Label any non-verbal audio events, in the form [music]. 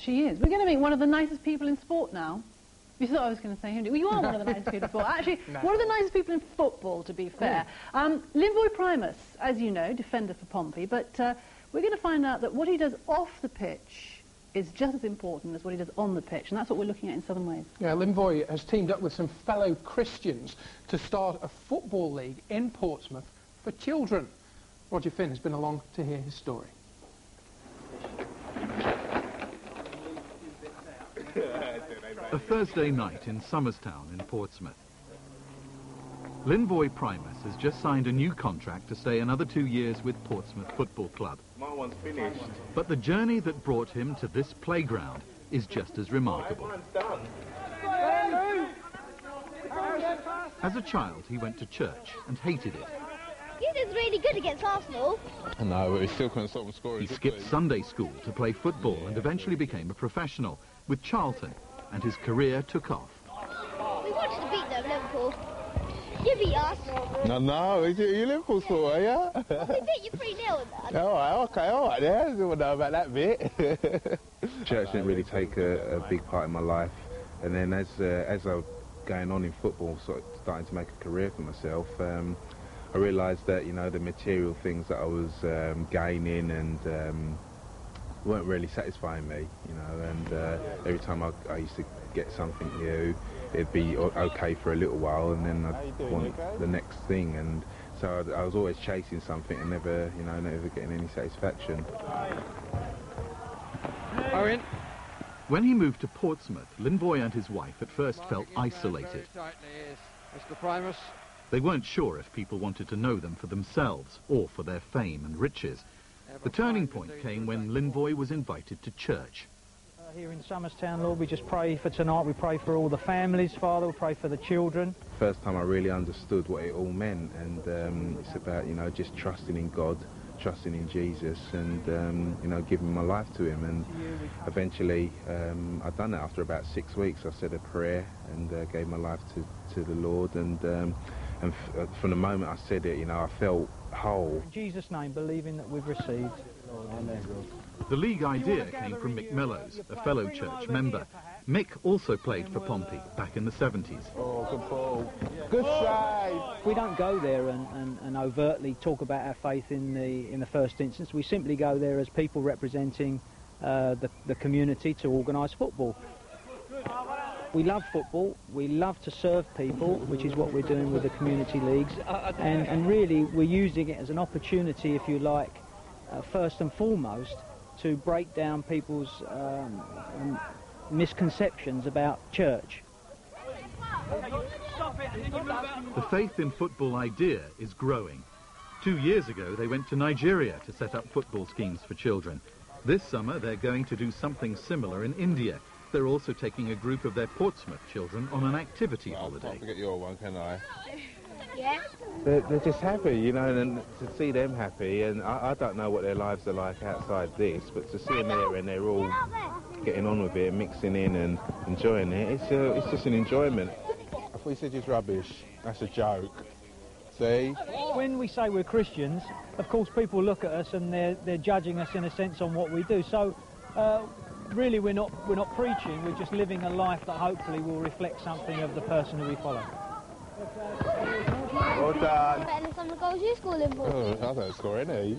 She is. We're going to meet one of the nicest people in sport now. You thought I was going to say Hindi. Well, you are one of the [laughs] nicest people in sport. Actually, [laughs] no. one of the nicest people in football, to be fair. Um, Linvoy Primus, as you know, defender for Pompey, but uh, we're going to find out that what he does off the pitch is just as important as what he does on the pitch, and that's what we're looking at in Southern Wales. Yeah, Linvoy has teamed up with some fellow Christians to start a football league in Portsmouth for children. Roger Finn has been along to hear his story. A Thursday night in Somerstown in Portsmouth. Linvoy Primus has just signed a new contract to stay another two years with Portsmouth Football Club. My one's finished. But the journey that brought him to this playground is just as remarkable. As a child, he went to church and hated it. You did really good against Arsenal. No, but we still couldn't stop them scoring. He skipped Sunday school to play football and eventually became a professional with Charlton and his career took off. We wanted to beat them, Liverpool. You beat us. No, no, you Liverpool supporter, yeah? we beat you 3 0 [laughs] All right, okay, all right, yeah, I don't know about that bit. [laughs] Church didn't really take a, a, big part in my life, and then as uh, as I was going on in football, sort of starting to make a career for myself, um, I realised that you know the material things that I was um, gaining and um, weren't really satisfying me, you know, and uh, every time I, I, used to get something new, it'd be okay for a little while, and then I'd want okay? the next thing, and so I'd, I was always chasing something and never, you know, never getting any satisfaction. Owen. When he moved to Portsmouth, Linvoy and his wife at first felt isolated. Mr. Primus. They weren't sure if people wanted to know them for themselves or for their fame and riches. The turning point came when Linvoy was invited to church. Uh, here in Somerstown, Lord, we just pray for tonight. We pray for all the families, Father. We pray for the children. First time I really understood what it all meant, and um, it's about, you know, just trusting in God, trusting in Jesus, and, um, you know, giving my life to him. And eventually, um, I'd done that after about six weeks. I said a prayer and uh, gave my life to, to the Lord, and, um, and uh, from the moment I said it, you know, I felt whole. In Jesus' name, believing that we've received. The league idea came from Mick Mellows, a fellow church member. Mick also played for Pompey back in the 70s. Oh, good ball. Good save. We don't go there and, and, and, overtly talk about our faith in the, in the first instance. We simply go there as people representing uh, the, the community to organise football. We love football, we love to serve people, which is what we're doing with the community leagues, and, and really we're using it as an opportunity, if you like, uh, first and foremost, to break down people's um, misconceptions about church. The faith in football idea is growing. Two years ago, they went to Nigeria to set up football schemes for children. This summer, they're going to do something similar in India they're also taking a group of their Portsmouth children on an activity well, holiday. I can't forget your one, can I? Yeah. They're, they're, just happy, you know, and to see them happy, and I, I, don't know what their lives are like outside this, but to see them there and they're all getting on with it, mixing in and enjoying it, it's, uh, it's just an enjoyment. I thought you said it's rubbish. That's a joke. See? When we say we're Christians, of course people look at us and they're, they're judging us in a sense on what we do. So uh, really we're not we're not preaching we're just living a life that hopefully will reflect something of the person who we follow. Well done. Better than some of the goals you score in oh, I don't score any